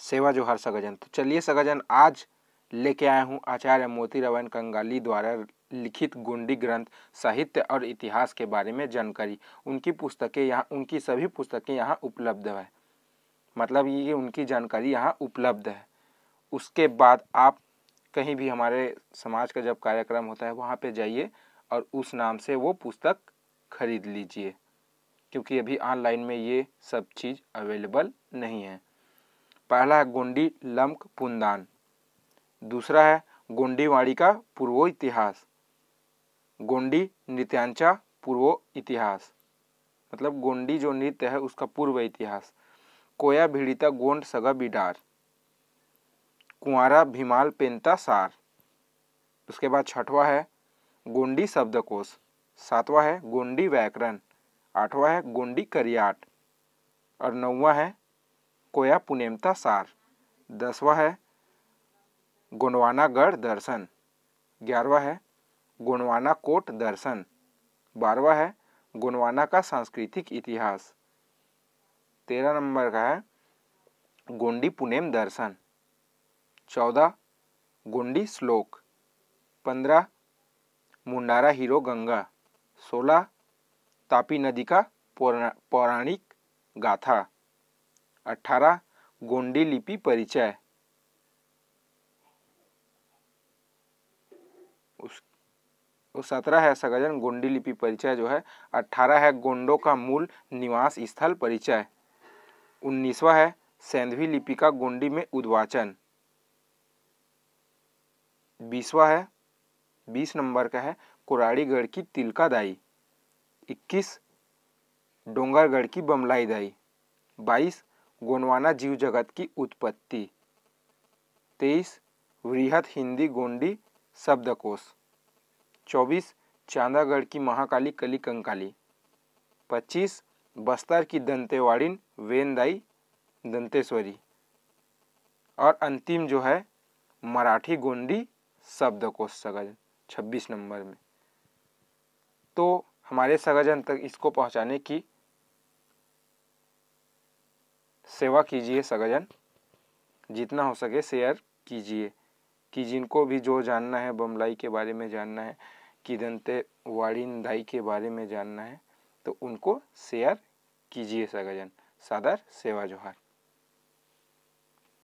सेवा जोहार सगजन। तो चलिए सगजन, आज लेके आया हूँ आचार्य मोती रवन कंगाली द्वारा लिखित गुंडी ग्रंथ, साहित्य और इतिहास के बारे में जानकारी। उनकी पुस्तकें यहाँ, उनकी सभी पुस्तकें यहाँ उपलब्ध है। मतलब ये उनकी जानकारी यहाँ उपलब्ध है। उसके बाद आप कहीं भी हमारे समाज का जब कार्यक्रम होता है, वहाँ पे जाइए और उस नाम से वो पुस्तक खरीद लीजिए। क्योंकि अभी ऑनलाइन में ये सब चीज़ अवेलेबल नहीं है। पहला है गोंडी लम्क पुंदान। दूसरा है गोंडीवाड़ी का पूर्वो इतिहास। गोंडी नृत्यांचा पूर्वो इतिहास। मतलब गोंडी जो नृत्य है, उसका पूर्व इतिहास। कोया भिड़िता गोंड सगा बिडार। कुआरा भीमाल पेंता सार। उसके बाद छठवा है गोंडी शब्दकोश। सातवां है गोंडी व्याकरण आठवां है गोंडी करियाट। और नौवा है कोया पुनेमता सार। दसवा है, गोंडवानागढ़ दर्शन। ग्यारहवा है गोंडवाना कोट दर्शन। बारहवा है, गोंडवाना का सांस्कृतिक इतिहास। तेरह नंबर का है, गोंडी पुनेम दर्शन। चौदह, गोंडी श्लोक। पंद्रह, मुंडारा हीरो गंगा। सोलह, तापी नदी का पौराणिक गाथा। अठारह गोंडी लिपि परिचय। सत्रह है सगजन गोंडी लिपि परिचय जो है, अठारह है गोंडो का मूल निवास स्थल परिचय। उन्नीसवा है सेंधवी लिपि का गोंडी में उद्वाचन। बीसवा है, बीस नंबर का है कुराड़ीगढ़ की तिलका दाई। इक्कीस डोंगरगढ़ की बमलाई दाई। बाईस गोंडवाना जीव जगत की उत्पत्ति। तेईस वृहत हिंदी गोंडी शब्दकोश। चौबीस, चांदागढ़ की महाकाली कली कंकाली पच्चीस, बस्तर की दंतेवाड़िन वेनदाई दंतेश्वरी। और अंतिम जो है, मराठी गोंडी शब्दकोश सगजन छब्बीस नंबर में। तो हमारे सगजन तक इसको पहुँचाने की सेवा कीजिए सगजन। जितना हो सके शेयर कीजिए। कि जिनको भी जो जानना है, बमलाई के बारे में जानना है, कि दंते वाड़िन के बारे में जानना है तो उनको शेयर कीजिए सगजन। सादर सेवा जोहार।